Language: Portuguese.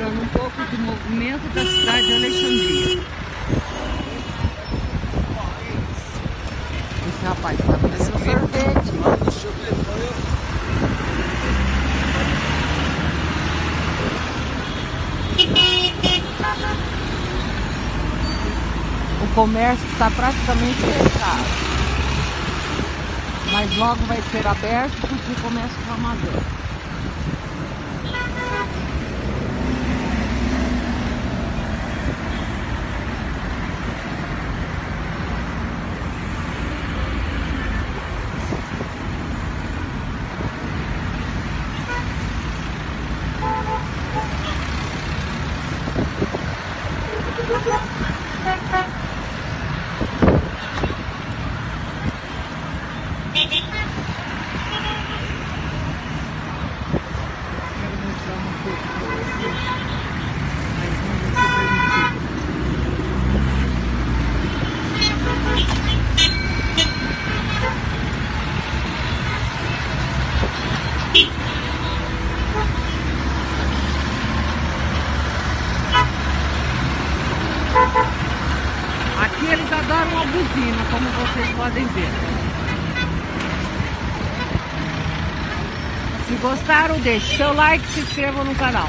mostrando um pouco do movimento da cidade de Alexandria. Esse rapaz está fazendo sorvete. O comércio está praticamente fechado. Mas logo vai ser aberto porque começa o Ramadã. Aqui eles adoram a buzina, como vocês podem ver. Se gostaram, deixe seu like e se inscrevam no canal.